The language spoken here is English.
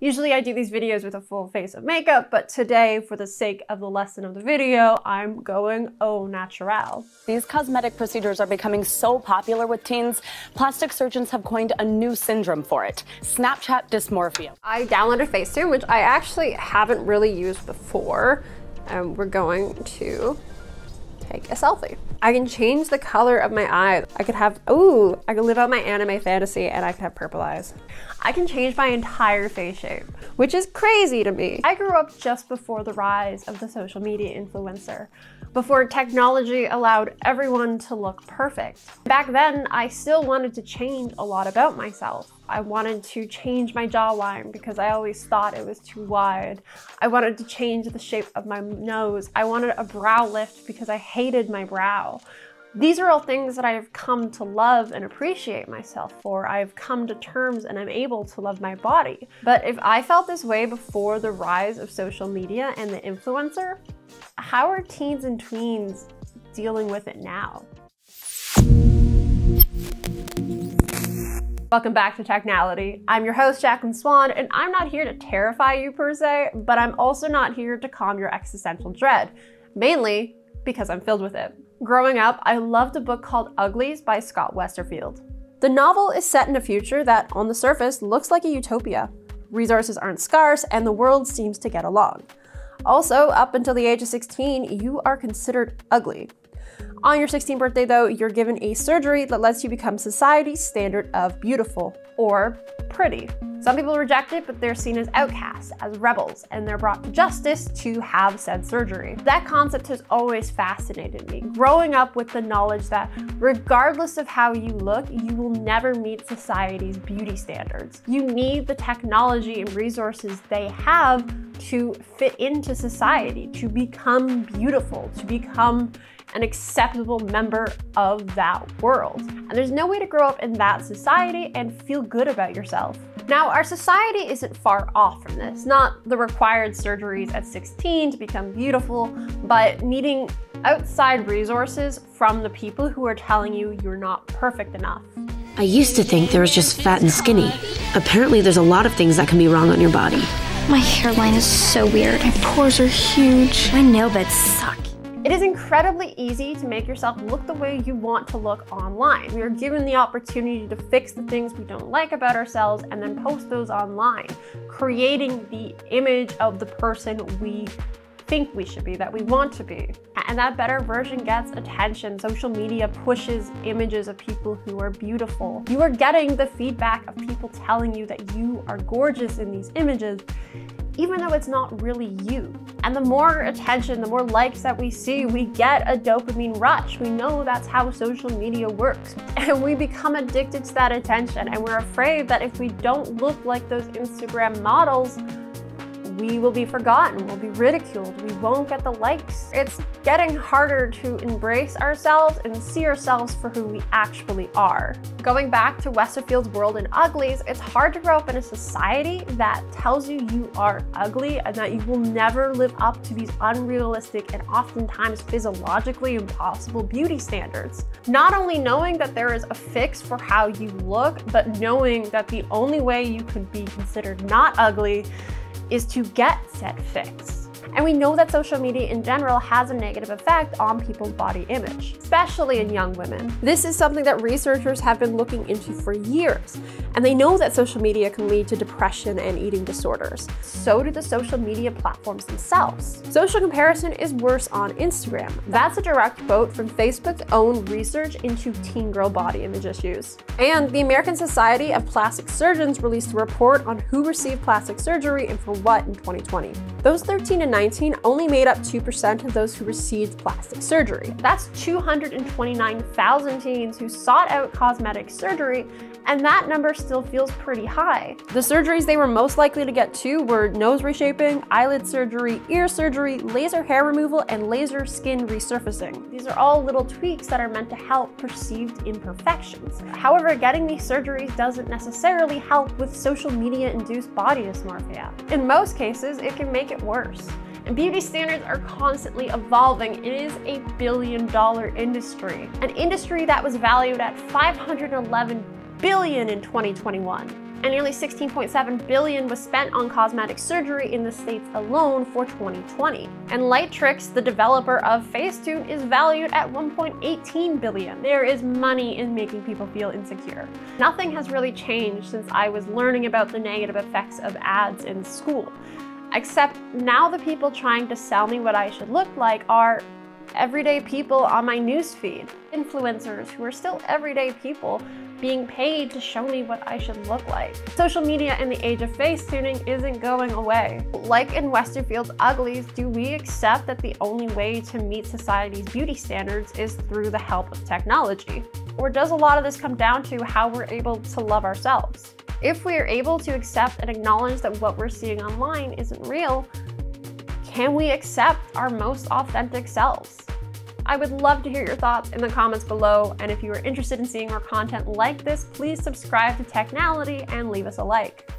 Usually I do these videos with a full face of makeup, but today, for the sake of the lesson of the video, I'm going au naturel. These cosmetic procedures are becoming so popular with teens, plastic surgeons have coined a new syndrome for it, Snapchat dysmorphia. I downloaded Facetune, which I actually haven't really used before, and we're going to take a selfie. I can change the color of my eyes. I could have, ooh, I could live out my anime fantasy and I could have purple eyes. I can change my entire face shape, which is crazy to me. I grew up just before the rise of the social media influencer, before technology allowed everyone to look perfect. Back then, I still wanted to change a lot about myself. I wanted to change my jawline because I always thought it was too wide. I wanted to change the shape of my nose. I wanted a brow lift because I hated my brow. These are all things that I've come to love and appreciate myself for. I've come to terms and I'm able to love my body. But if I felt this way before the rise of social media and the influencer, how are teens and tweens dealing with it now? Welcome back to Technality. I'm your host, Jacqueline Swan, and I'm not here to terrify you per se, but I'm also not here to calm your existential dread, mainly because I'm filled with it. Growing up, I loved a book called Uglies by Scott Westerfeld. The novel is set in a future that, on the surface, looks like a utopia. Resources aren't scarce, and the world seems to get along. Also, up until the age of 16, you are considered ugly. On your 16th birthday, though, you're given a surgery that lets you become society's standard of beautiful or pretty. Some people reject it, but they're seen as outcasts, as rebels, and they're brought to justice to have said surgery. That concept has always fascinated me, growing up with the knowledge that regardless of how you look, you will never meet society's beauty standards. You need the technology and resources they have to fit into society, to become beautiful, to become an acceptable member of that world. And there's no way to grow up in that society and feel good about yourself. Now, our society isn't far off from this, not the required surgeries at 16 to become beautiful, but needing outside resources from the people who are telling you you're not perfect enough. I used to think there was just fat and skinny. Apparently, there's a lot of things that can be wrong on your body. My hairline is so weird. My pores are huge. My nail beds suck. It is incredibly easy to make yourself look the way you want to look online. We are given the opportunity to fix the things we don't like about ourselves and then post those online, creating the image of the person we think we should be, that we want to be. And that better version gets attention. Social media pushes images of people who are beautiful. You are getting the feedback of people telling you that you are gorgeous in these images even though it's not really you. And the more attention, the more likes that we see, we get a dopamine rush. We know that's how social media works. And we become addicted to that attention. And we're afraid that if we don't look like those Instagram models, we will be forgotten, we'll be ridiculed, we won't get the likes. It's getting harder to embrace ourselves and see ourselves for who we actually are. Going back to Westerfeld's world in uglies, it's hard to grow up in a society that tells you you are ugly and that you will never live up to these unrealistic and oftentimes physiologically impossible beauty standards. Not only knowing that there is a fix for how you look, but knowing that the only way you could be considered not ugly is to get said fix. And we know that social media in general has a negative effect on people's body image, especially in young women. This is something that researchers have been looking into for years, and they know that social media can lead to depression and eating disorders. So do the social media platforms themselves. Social comparison is worse on Instagram. That's a direct quote from Facebook's own research into teen girl body image issues. And the American Society of Plastic Surgeons released a report on who received plastic surgery and for what in 2020. Those 13 and 19 only made up 2% of those who received plastic surgery. That's 229,000 teens who sought out cosmetic surgery and that number still feels pretty high. The surgeries they were most likely to get to were nose reshaping, eyelid surgery, ear surgery, laser hair removal, and laser skin resurfacing. These are all little tweaks that are meant to help perceived imperfections. However, getting these surgeries doesn't necessarily help with social media-induced body dysmorphia. In most cases, it can make it worse. Beauty standards are constantly evolving. It is a billion dollar industry, an industry that was valued at 511 billion in 2021. and nearly 16.7 billion was spent on cosmetic surgery in the states alone for 2020. And Lightricks, the developer of Facetune, is valued at 1.18 billion. There is money in making people feel insecure. Nothing has really changed since I was learning about the negative effects of ads in school. Except now the people trying to sell me what I should look like are everyday people on my newsfeed, influencers who are still everyday people being paid to show me what I should look like. Social media in the age of face tuning isn't going away. Like in Westerfeld's Uglies, do we accept that the only way to meet society's beauty standards is through the help of technology? Or does a lot of this come down to how we're able to love ourselves? If we are able to accept and acknowledge that what we're seeing online isn't real, can we accept our most authentic selves? I would love to hear your thoughts in the comments below, and if you are interested in seeing more content like this, please subscribe to Technality and leave us a like.